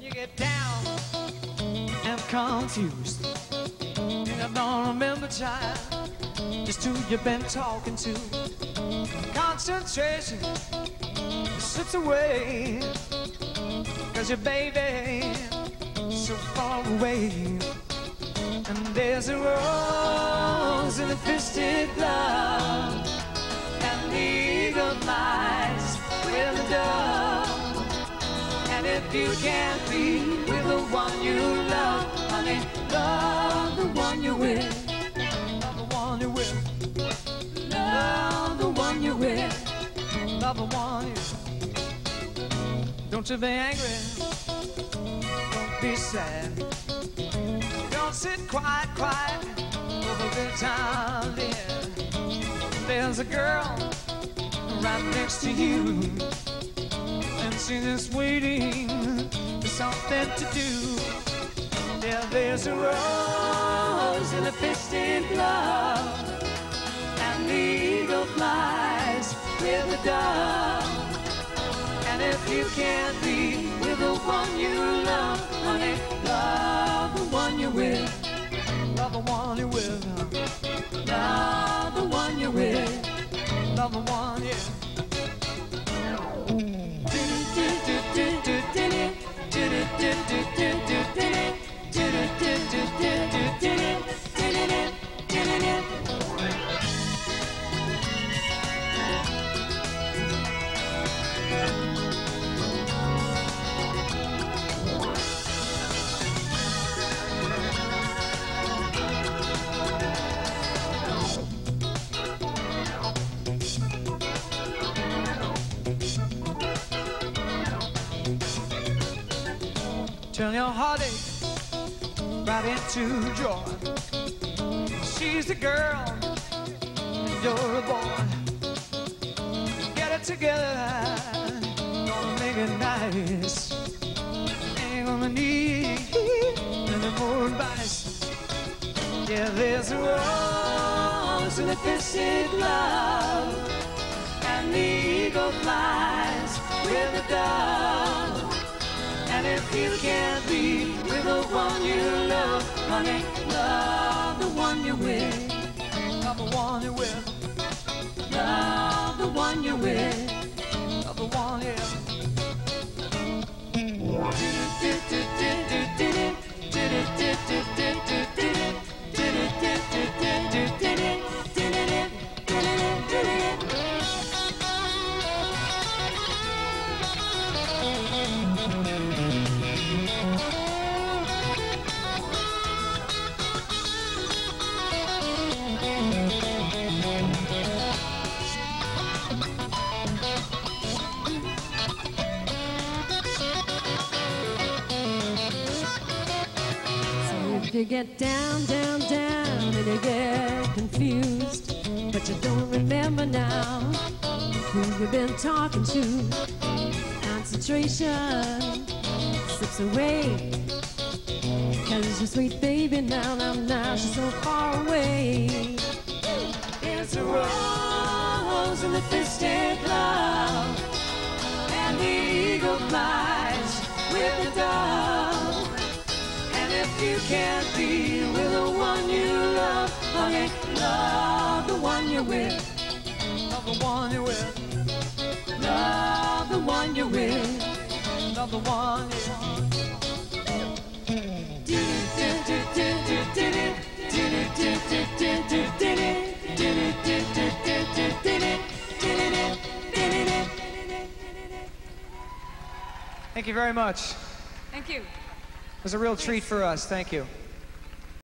You get down and confused, and I don't remember, child, just who you've been talking to. Concentration slips away, cause your baby so far away. And there's a rose in a fisted glove, you can't be with the one you love, honey, love the one you're with. Love the one you're with. Love the one you're with. Love the one you. Don't you be angry. Don't be sad. Don't sit quiet, quiet over time, dear. There's a girl right next to you, and she's just waiting something to do. Yeah, there's a rose in a fisted glove, and the eagle flies with the dove. And if you can't be with the one you love, honey, love the one you're with. Love the one you're with. Love the one you're with. Love the one, yeah. Turn your heartache right into joy. She's a girl, you're a boy. Get it together, gonna make it nice. Ain't gonna need any more advice. Yeah, there's a rose in a fisted glove, and the eagle flies with a dove. If you can't be with the one you love, honey, love the one you're with. Love the one you're with. Love the one you're with. You get down, down, down, and you get confused, but you don't remember now who you've been talking to, concentration slips away. Cause your sweet baby now, now, now, she's so far away. It's a rose in the fisted glove, and the eagle flies with the dove. And if you can't be with the one you love, honey, love the one you're with. Love the one you're with. Love the one you're with. Love the one Thank you very much. Thank you. It was a real treat for us. Thank you.